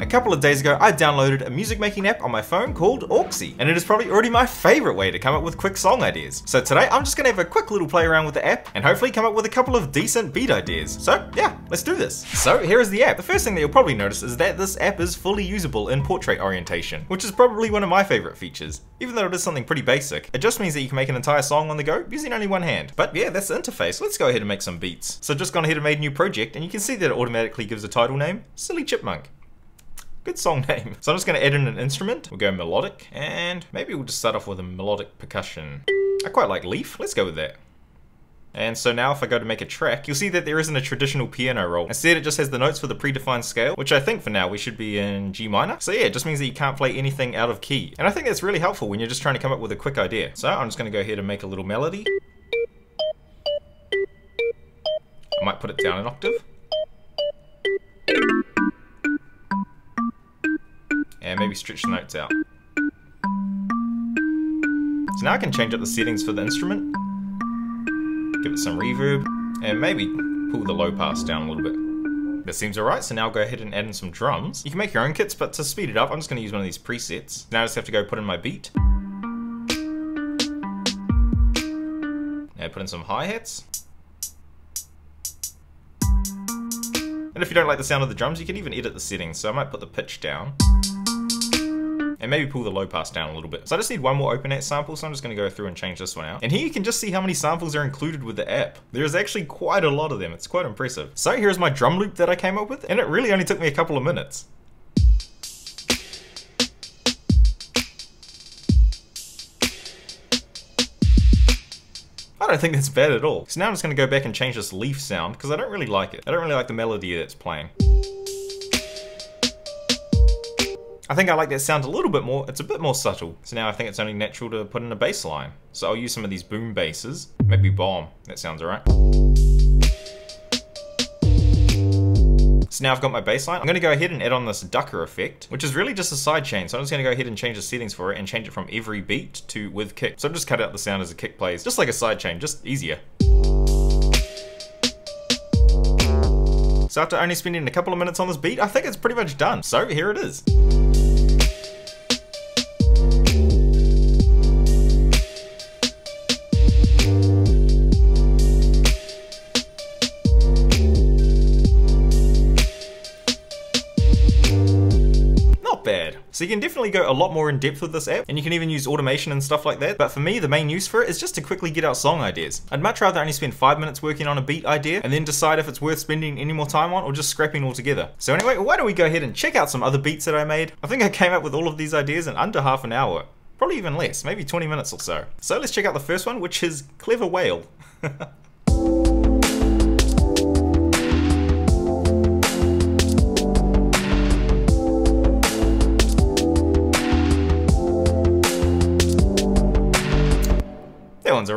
A couple of days ago, I downloaded a music making app on my phone called Auxy, and it is probably already my favorite way to come up with quick song ideas. So today, I'm just gonna have a quick little play around with the app, and hopefully come up with a couple of decent beat ideas. So yeah, let's do this. So here is the app. The first thing that you'll probably notice is that this app is fully usable in portrait orientation, which is probably one of my favorite features. Even though it is something pretty basic, it just means that you can make an entire song on the go using only one hand. But yeah, that's the interface. Let's go ahead and make some beats. So just gone ahead and made a new project, and you can see that it automatically gives a title name, Silly Chipmunk. Good song name. So I'm just going to add in an instrument. We'll go melodic, and maybe we'll just start off with a melodic percussion. I quite like leaf. Let's go with that. And so now if I go to make a track, you'll see that there isn't a traditional piano roll. Instead it just has the notes for the predefined scale, which I think for now we should be in G minor. So yeah, it just means that you can't play anything out of key. And I think that's really helpful when you're just trying to come up with a quick idea. So I'm just gonna go ahead and make a little melody. I might put it down an octave. And maybe stretch the notes out. So now I can change up the settings for the instrument give it some reverb, and maybe pull the low pass down a little bit. That seems alright, so now I'll go ahead and add in some drums. You can make your own kits, but to speed it up, I'm just going to use one of these presets. Now I just have to go put in my beat. Now put in some hi-hats. And if you don't like the sound of the drums, you can even edit the settings, so I might put the pitch down and maybe pull the low pass down a little bit. So I just need one more open hat sample, so I'm just gonna go through and change this one out. And here you can just see how many samples are included with the app. There's actually quite a lot of them, it's quite impressive. So here's my drum loop that I came up with, and it really only took me a couple of minutes. I don't think that's bad at all. So now I'm just going to go back and change this leaf sound because I don't really like it. I don't really like the melody that's playing. I think I like that sound a little bit more, it's a bit more subtle. So now I think it's only natural to put in a bass line. So I'll use some of these boom basses, maybe bomb, that sounds alright. So now I've got my bass line. I'm to go ahead and add on this ducker effect, which is really just a sidechain. So I'm just going to go ahead and change the settings for it and change it from every beat to with kick. So I've just cut out the sound as the kick plays, just like a sidechain, just easier. So after only spending a couple of minutes on this beat, I think it's pretty much done. So here it is. So you can definitely go a lot more in depth with this app, and you can even use automation and stuff like that, but for me, the main use for it is just to quickly get out song ideas. I'd much rather only spend 5 minutes working on a beat idea, and then decide if it's worth spending any more time on, or just scrapping altogether. So anyway, why don't we go ahead and check out some other beats that I made. I think I came up with all of these ideas in under half an hour. Probably even less, maybe 20 minutes or so. So let's check out the first one, which is Clever Whale.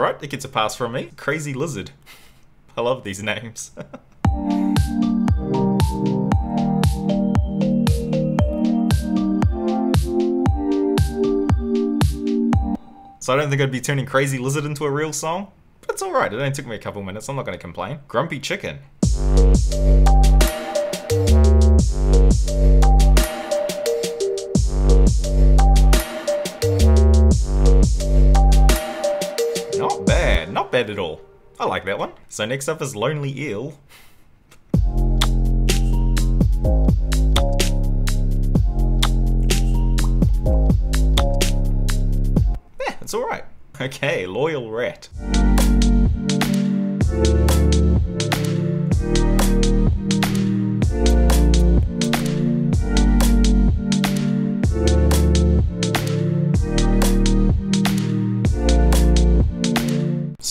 alright. It gets a pass from me. Crazy Lizard. I love these names. so I don't think I'd be turning Crazy Lizard into a real song. But it's alright, it only took me a couple minutes, I'm not going to complain. Grumpy Chicken. Bad at all. I like that one. So next up is Lonely Eel. Yeah, it's alright. Okay, Loyal Rat.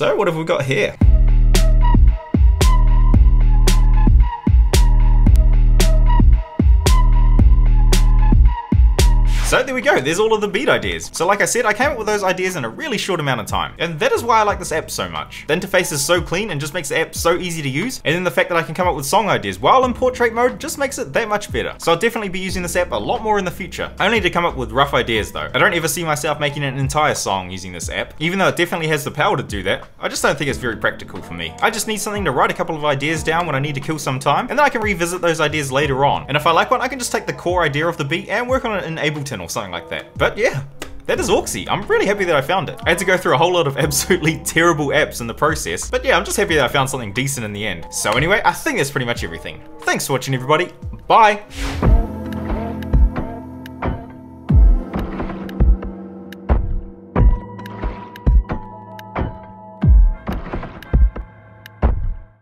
So what have we got here? There we go, there's all of the beat ideas. So like I said, I came up with those ideas in a really short amount of time. And that is why I like this app so much. The interface is so clean and just makes the app so easy to use. And then the fact that I can come up with song ideas while in portrait mode just makes it that much better. So I'll definitely be using this app a lot more in the future. I only need to come up with rough ideas though. I don't ever see myself making an entire song using this app. Even though it definitely has the power to do that, I just don't think it's very practical for me. I just need something to write a couple of ideas down when I need to kill some time, and then I can revisit those ideas later on. And if I like one, I can just take the core idea of the beat and work on it in Ableton or something like that. But yeah, that is Auxy. I'm really happy that I found it. I had to go through a whole lot of absolutely terrible apps in the process, but yeah, I'm just happy that I found something decent in the end. So anyway, I think that's pretty much everything. Thanks for watching everybody. Bye!